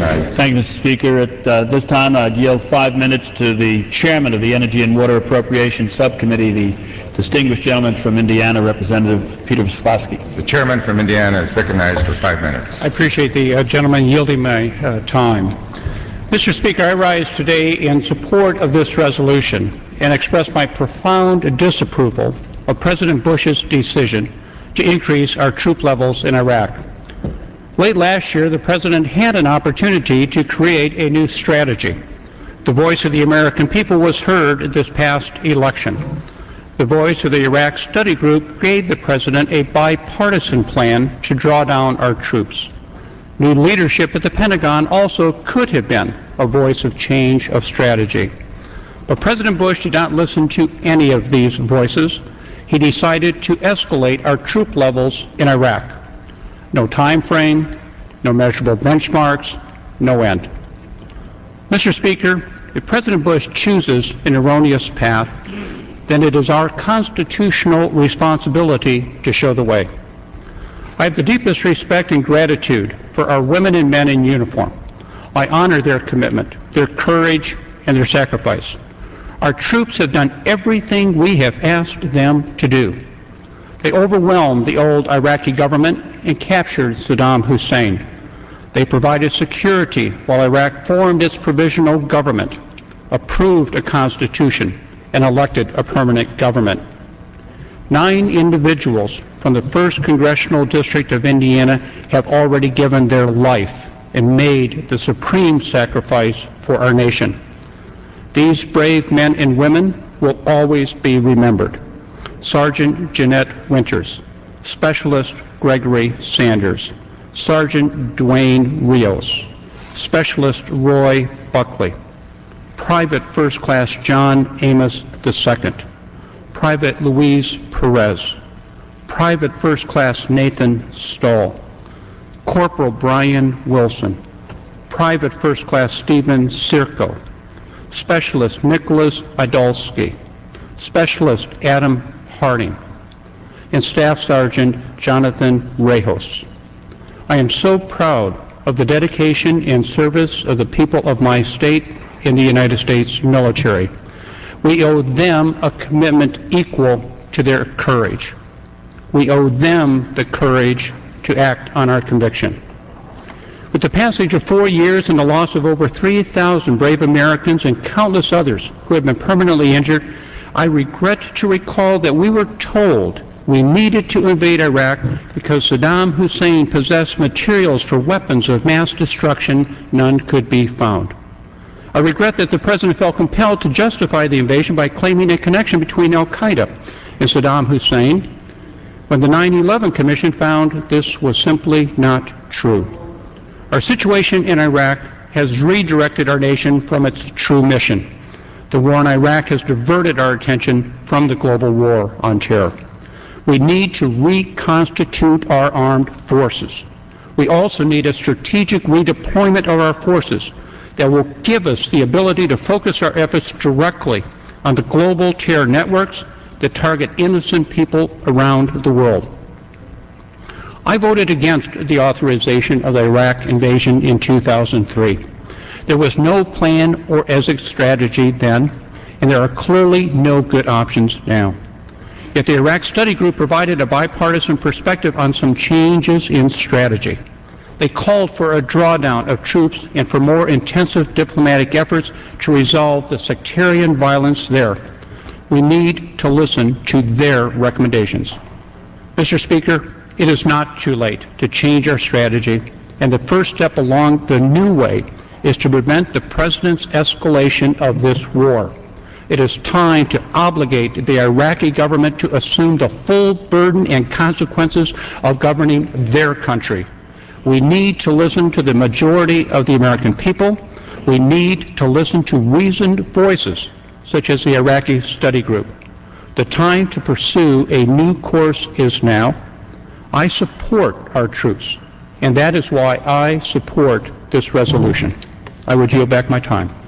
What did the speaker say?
recognized. Thank you, Mr. Speaker. At uh, this time, I'd yield five minutes to the chairman of the Energy and Water Appropriations Subcommittee, the distinguished gentleman from Indiana, Representative Peter Visclosky. The chairman from Indiana is recognized for five minutes. I appreciate the uh, gentleman yielding my uh, time. Mr. Speaker, I rise today in support of this resolution and express my profound disapproval of President Bush's decision to increase our troop levels in Iraq. Late last year, the President had an opportunity to create a new strategy. The voice of the American people was heard at this past election. The voice of the Iraq Study Group gave the President a bipartisan plan to draw down our troops. New leadership at the Pentagon also could have been a voice of change of strategy. But President Bush did not listen to any of these voices. He decided to escalate our troop levels in Iraq. No time frame, no measurable benchmarks, no end. Mr. Speaker, if President Bush chooses an erroneous path, then it is our constitutional responsibility to show the way. I have the deepest respect and gratitude for our women and men in uniform. I honor their commitment, their courage, and their sacrifice. Our troops have done everything we have asked them to do. They overwhelmed the old Iraqi government and captured Saddam Hussein. They provided security while Iraq formed its provisional government, approved a constitution, and elected a permanent government. Nine individuals from the 1st Congressional District of Indiana have already given their life and made the supreme sacrifice for our nation. These brave men and women will always be remembered. Sergeant Jeanette Winters, Specialist Gregory Sanders, Sergeant Duane Rios, Specialist Roy Buckley, Private First Class John Amos II, Private Luis Perez, Private First Class Nathan Stahl, Corporal Brian Wilson, Private First Class Stephen Sirko, Specialist Nicholas Idalski, Specialist Adam Harding, and Staff Sergeant Jonathan Rojas. I am so proud of the dedication and service of the people of my state in the United States military. We owe them a commitment equal to their courage. We owe them the courage to act on our conviction. With the passage of four years and the loss of over 3,000 brave Americans and countless others who have been permanently injured, I regret to recall that we were told we needed to invade Iraq because Saddam Hussein possessed materials for weapons of mass destruction none could be found. I regret that the President felt compelled to justify the invasion by claiming a connection between Al Qaeda and Saddam Hussein when the 9 11 Commission found this was simply not true. Our situation in Iraq has redirected our nation from its true mission. The war in Iraq has diverted our attention from the global war on terror. We need to reconstitute our armed forces. We also need a strategic redeployment of our forces that will give us the ability to focus our efforts directly on the global terror networks that target innocent people around the world. I voted against the authorization of the Iraq invasion in 2003. There was no plan or exit strategy then, and there are clearly no good options now. Yet the Iraq Study Group provided a bipartisan perspective on some changes in strategy. They called for a drawdown of troops and for more intensive diplomatic efforts to resolve the sectarian violence there. We need to listen to their recommendations. Mr. Speaker, it is not too late to change our strategy, and the first step along the new way is to prevent the President's escalation of this war. It is time to obligate the Iraqi government to assume the full burden and consequences of governing their country. We need to listen to the majority of the American people. We need to listen to reasoned voices, such as the Iraqi Study Group. The time to pursue a new course is now. I support our troops, and that is why I support this resolution. I would yield back my time.